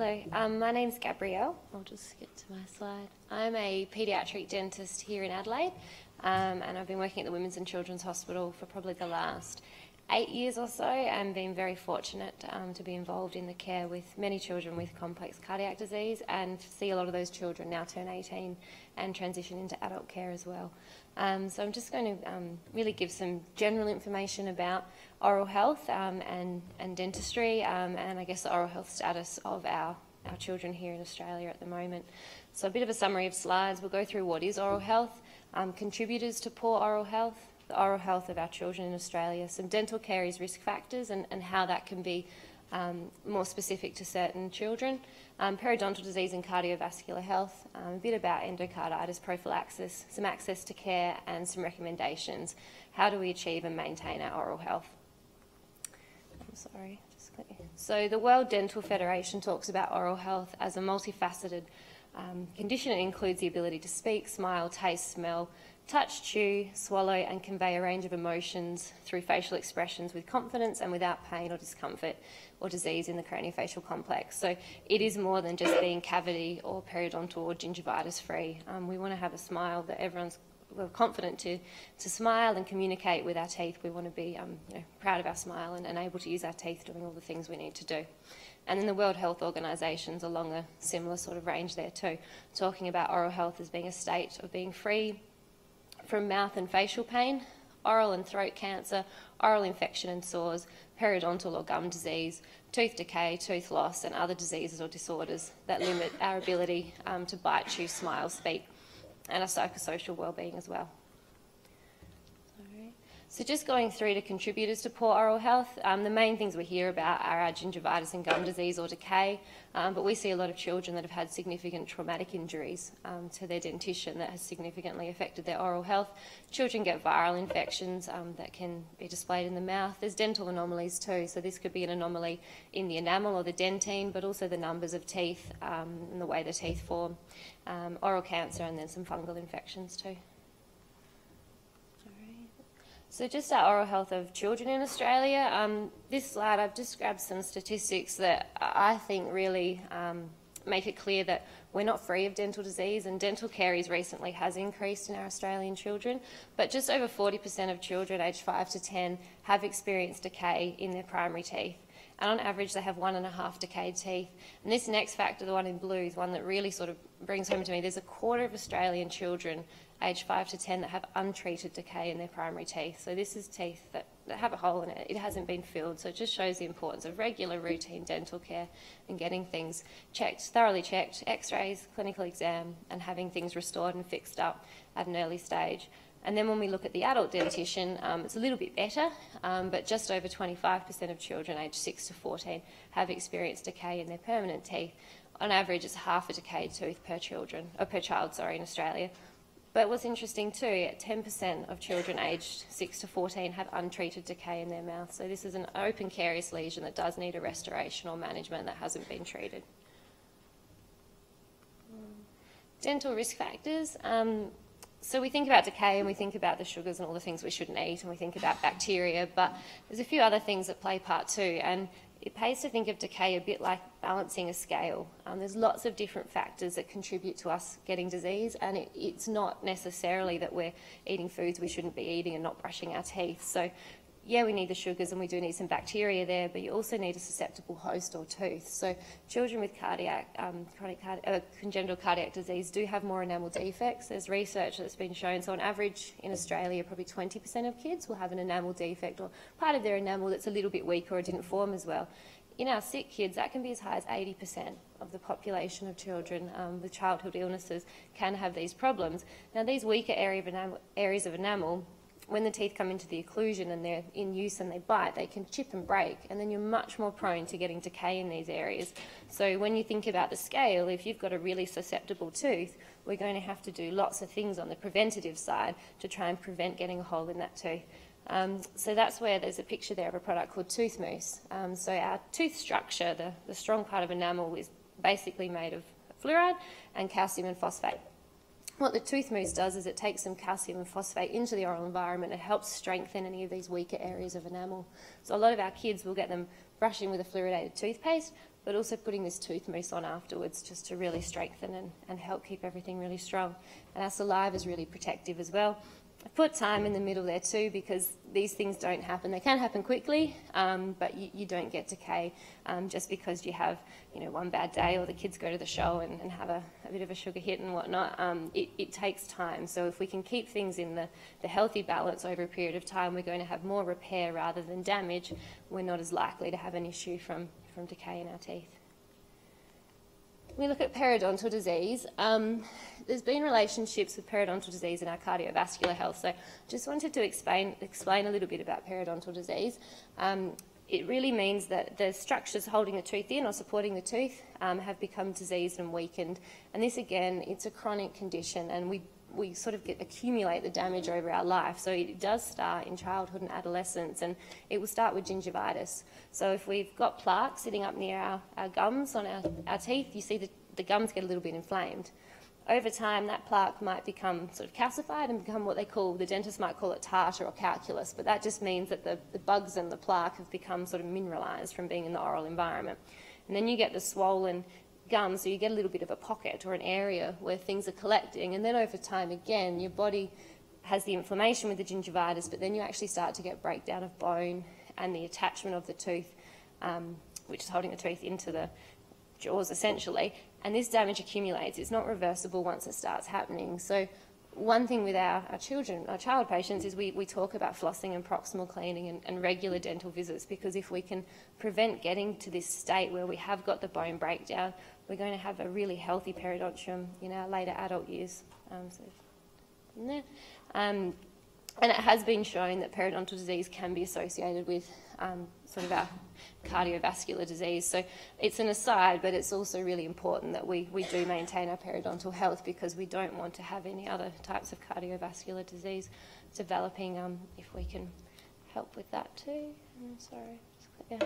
Hello, um, my name's Gabrielle. I'll just get to my slide. I'm a paediatric dentist here in Adelaide, um, and I've been working at the Women's and Children's Hospital for probably the last eight years or so and been very fortunate um, to be involved in the care with many children with complex cardiac disease and see a lot of those children now turn 18 and transition into adult care as well. Um, so I'm just going to um, really give some general information about oral health um, and, and dentistry um, and I guess the oral health status of our, our children here in Australia at the moment. So a bit of a summary of slides. We'll go through what is oral health, um, contributors to poor oral health, the oral health of our children in Australia, some dental caries risk factors and, and how that can be um, more specific to certain children, um, periodontal disease and cardiovascular health, um, a bit about endocarditis prophylaxis, some access to care and some recommendations. How do we achieve and maintain our oral health? I'm sorry. So the World Dental Federation talks about oral health as a multifaceted um, condition. It includes the ability to speak, smile, taste, smell, touch, chew, swallow, and convey a range of emotions through facial expressions with confidence and without pain or discomfort or disease in the craniofacial complex. So it is more than just being cavity or periodontal or gingivitis free. Um, we want to have a smile that everyone's we're confident to, to smile and communicate with our teeth. We want to be um, you know, proud of our smile and, and able to use our teeth doing all the things we need to do. And then the World Health Organisation's along a similar sort of range there too, talking about oral health as being a state of being free from mouth and facial pain, oral and throat cancer, oral infection and sores, periodontal or gum disease, tooth decay, tooth loss, and other diseases or disorders that limit our ability um, to bite, chew, smile, speak, and our psychosocial well-being as well. So just going through to contributors to poor oral health, um, the main things we hear about are our gingivitis and gum disease or decay, um, but we see a lot of children that have had significant traumatic injuries um, to their dentition that has significantly affected their oral health. Children get viral infections um, that can be displayed in the mouth. There's dental anomalies too, so this could be an anomaly in the enamel or the dentine, but also the numbers of teeth um, and the way the teeth form, um, oral cancer and then some fungal infections too. So just our oral health of children in Australia. Um, this slide, I've just grabbed some statistics that I think really um, make it clear that we're not free of dental disease and dental caries recently has increased in our Australian children, but just over 40% of children aged 5 to 10 have experienced decay in their primary teeth. And on average, they have one and a half decayed teeth. And this next factor, the one in blue, is one that really sort of brings home to me. There's a quarter of Australian children aged 5 to 10 that have untreated decay in their primary teeth. So this is teeth that, that have a hole in it. It hasn't been filled. So it just shows the importance of regular routine dental care and getting things checked, thoroughly checked, x-rays, clinical exam, and having things restored and fixed up at an early stage. And then when we look at the adult dentition, um, it's a little bit better, um, but just over 25% of children aged 6 to 14 have experienced decay in their permanent teeth. On average, it's half a decayed tooth per children, or per child, sorry, in Australia. But what's interesting too, 10% of children aged 6 to 14 have untreated decay in their mouth. So this is an open carious lesion that does need a restoration or management that hasn't been treated. Dental risk factors. Um, so we think about decay and we think about the sugars and all the things we shouldn't eat and we think about bacteria, but there's a few other things that play part too. And it pays to think of decay a bit like balancing a scale. Um, there's lots of different factors that contribute to us getting disease, and it, it's not necessarily that we're eating foods we shouldn't be eating and not brushing our teeth. So yeah, we need the sugars and we do need some bacteria there, but you also need a susceptible host or tooth. So children with cardiac, um, chronic cardi uh, congenital cardiac disease do have more enamel defects. There's research that's been shown. So on average in Australia, probably 20% of kids will have an enamel defect or part of their enamel that's a little bit weaker or didn't form as well. In our sick kids, that can be as high as 80% of the population of children um, with childhood illnesses can have these problems. Now, these weaker area of enamel, areas of enamel when the teeth come into the occlusion and they're in use and they bite, they can chip and break, and then you're much more prone to getting decay in these areas. So when you think about the scale, if you've got a really susceptible tooth, we're going to have to do lots of things on the preventative side to try and prevent getting a hole in that tooth. Um, so that's where there's a picture there of a product called Tooth Mousse. Um, so our tooth structure, the, the strong part of enamel, is basically made of fluoride and calcium and phosphate. What the tooth mousse does is it takes some calcium and phosphate into the oral environment. It helps strengthen any of these weaker areas of enamel. So a lot of our kids will get them brushing with a fluoridated toothpaste, but also putting this tooth mousse on afterwards just to really strengthen and, and help keep everything really strong. And our saliva is really protective as well. I've put time in the middle there too because these things don't happen. They can happen quickly, um, but you, you, don't get decay um, just because you have, you know, one bad day or the kids go to the show and, and have a, a, bit of a sugar hit and whatnot. Um, it, it, takes time. So if we can keep things in the, the healthy balance over a period of time, we're going to have more repair rather than damage. We're not as likely to have an issue from, from decay in our teeth we look at periodontal disease, um, there's been relationships with periodontal disease and our cardiovascular health. So just wanted to explain, explain a little bit about periodontal disease. Um, it really means that the structures holding the tooth in or supporting the tooth um, have become diseased and weakened. And this, again, it's a chronic condition, and we we sort of get, accumulate the damage over our life. So it does start in childhood and adolescence, and it will start with gingivitis. So if we've got plaque sitting up near our, our gums on our, our teeth, you see the, the gums get a little bit inflamed. Over time, that plaque might become sort of calcified and become what they call, the dentist might call it tartar or calculus, but that just means that the, the bugs and the plaque have become sort of mineralized from being in the oral environment. And then you get the swollen gum, so you get a little bit of a pocket or an area where things are collecting, and then over time, again, your body has the inflammation with the gingivitis, but then you actually start to get breakdown of bone and the attachment of the tooth, um, which is holding the tooth into the jaws essentially, and this damage accumulates. It's not reversible once it starts happening. So one thing with our, our children, our child patients, is we, we talk about flossing and proximal cleaning and, and regular dental visits because if we can prevent getting to this state where we have got the bone breakdown, we're going to have a really healthy periodontium in our later adult years. Um, so, um, and it has been shown that periodontal disease can be associated with um, sort of our cardiovascular disease. So it's an aside, but it's also really important that we, we do maintain our periodontal health because we don't want to have any other types of cardiovascular disease developing um, if we can help with that too. I'm sorry. Yeah.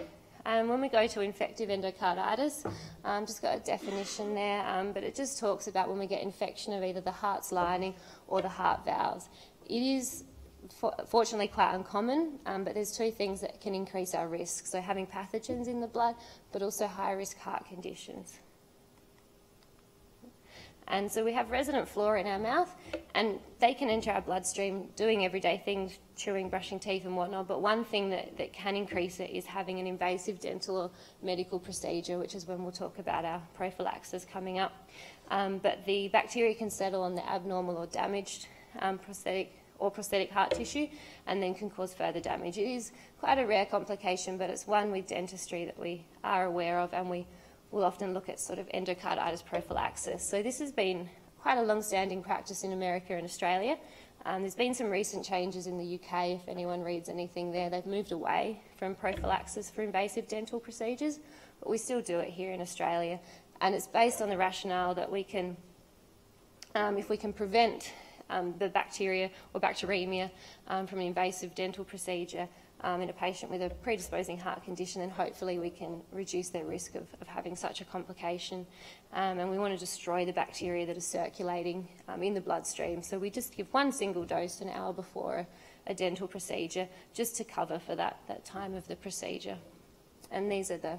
Um, when we go to infective endocarditis, um, just got a definition there, um, but it just talks about when we get infection of either the heart's lining or the heart valves. It is fortunately quite uncommon, um, but there's two things that can increase our risk. So having pathogens in the blood, but also high risk heart conditions. And so we have resident flora in our mouth, and they can enter our bloodstream doing everyday things, chewing, brushing teeth, and whatnot. But one thing that, that can increase it is having an invasive dental or medical procedure, which is when we'll talk about our prophylaxis coming up. Um, but the bacteria can settle on the abnormal or damaged um, prosthetic or prosthetic heart tissue and then can cause further damage. It is quite a rare complication, but it's one with dentistry that we are aware of and we will often look at sort of endocarditis prophylaxis. So this has been quite a long-standing practice in America and Australia. Um, there's been some recent changes in the UK, if anyone reads anything there. They've moved away from prophylaxis for invasive dental procedures, but we still do it here in Australia. And it's based on the rationale that we can, um, if we can prevent um, the bacteria or bacteremia um, from an invasive dental procedure um, in a patient with a predisposing heart condition, and hopefully we can reduce their risk of, of having such a complication. Um, and we want to destroy the bacteria that are circulating um, in the bloodstream. So we just give one single dose an hour before a, a dental procedure just to cover for that, that time of the procedure. And these are the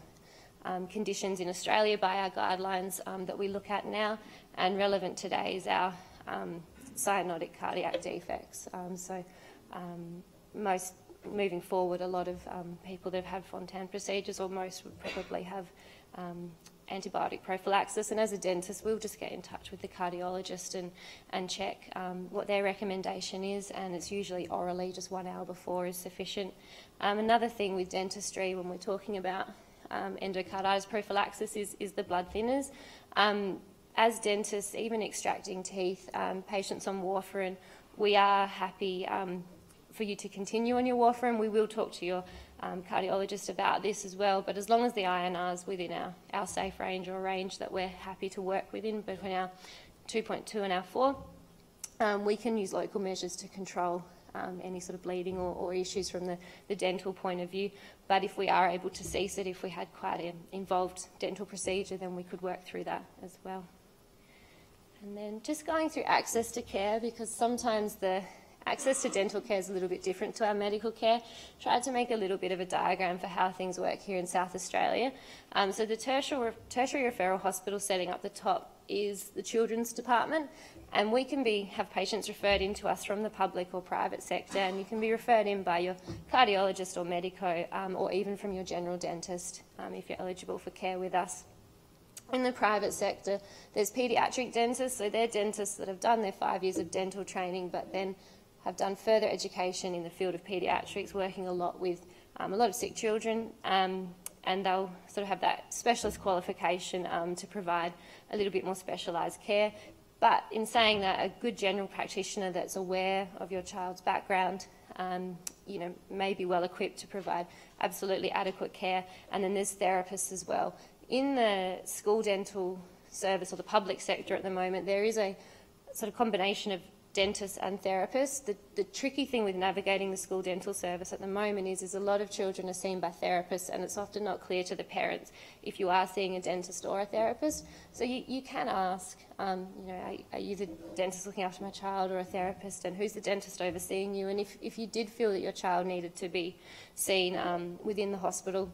um, conditions in Australia by our guidelines um, that we look at now, and relevant today is our um, cyanotic cardiac defects. Um, so um, most moving forward, a lot of um, people that have had Fontan procedures, or most would probably have um, antibiotic prophylaxis. And as a dentist, we'll just get in touch with the cardiologist and, and check um, what their recommendation is. And it's usually orally, just one hour before is sufficient. Um, another thing with dentistry, when we're talking about um, endocarditis prophylaxis, is, is the blood thinners. Um, as dentists, even extracting teeth, um, patients on warfarin, we are happy um, for you to continue on your warfarin. We will talk to your um, cardiologist about this as well, but as long as the INR is within our, our safe range or range that we're happy to work within between our 2.2 and our 4, um, we can use local measures to control um, any sort of bleeding or, or issues from the, the, dental point of view. But if we are able to cease it, if we had quite an involved dental procedure, then we could work through that as well. And then just going through access to care because sometimes the access to dental care is a little bit different to our medical care. Tried to make a little bit of a diagram for how things work here in South Australia. Um, so the tertiary, tertiary referral hospital setting up the top is the children's department and we can be have patients referred in to us from the public or private sector and you can be referred in by your cardiologist or medico um, or even from your general dentist um, if you're eligible for care with us. In the private sector, there's paediatric dentists, so they're dentists that have done their five years of dental training but then have done further education in the field of paediatrics, working a lot with um, a lot of sick children, um, and they'll sort of have that specialist qualification um, to provide a little bit more specialised care. But in saying that, a good general practitioner that's aware of your child's background, um, you know, may be well equipped to provide absolutely adequate care. And then there's therapists as well. In the school dental service or the public sector at the moment, there is a sort of combination of dentists and therapists. The, the tricky thing with navigating the school dental service at the moment is, is a lot of children are seen by therapists and it's often not clear to the parents if you are seeing a dentist or a therapist. So you, you can ask, um, you know, are, are, you the dentist looking after my child or a therapist and who's the dentist overseeing you? And if, if you did feel that your child needed to be seen um, within the hospital,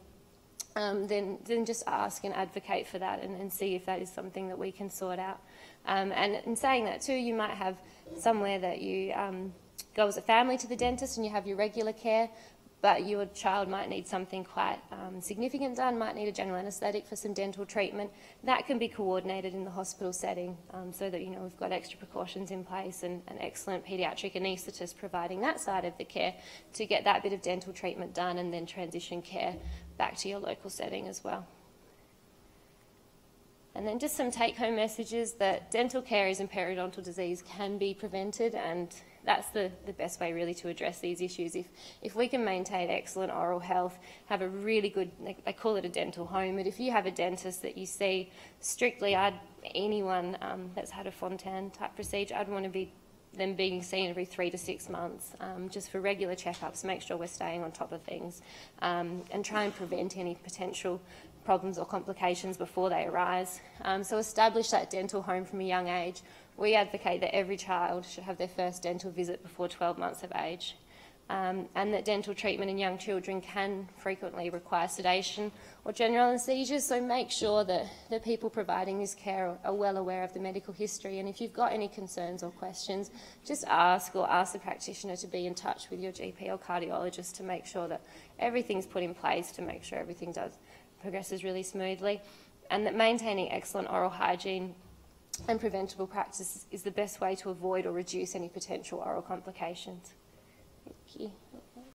um, then, then just ask and advocate for that and, and see if that is something that we can sort out. Um, and in saying that too, you might have somewhere that you um, go as a family to the dentist and you have your regular care, but your child might need something quite um, significant done, might need a general anaesthetic for some dental treatment. That can be coordinated in the hospital setting um, so that you know we've got extra precautions in place and an excellent paediatric anaesthetist providing that side of the care to get that bit of dental treatment done and then transition care back to your local setting as well. And then just some take-home messages that dental caries and periodontal disease can be prevented and that's the, the best way really to address these issues. If, if we can maintain excellent oral health, have a really good, they call it a dental home, but if you have a dentist that you see strictly, I'd, anyone um, that's had a Fontan type procedure, I'd want to be them being seen every three to six months, um, just for regular checkups, make sure we're staying on top of things, um, and try and prevent any potential problems or complications before they arise. Um, so establish that dental home from a young age. We advocate that every child should have their first dental visit before 12 months of age. Um, and that dental treatment in young children can frequently require sedation or general anaesthesia, so make sure that the people providing this care are well aware of the medical history. And if you've got any concerns or questions, just ask or ask the practitioner to be in touch with your GP or cardiologist to make sure that everything's put in place to make sure everything does progresses really smoothly, and that maintaining excellent oral hygiene and preventable practice is the best way to avoid or reduce any potential oral complications. Thank you.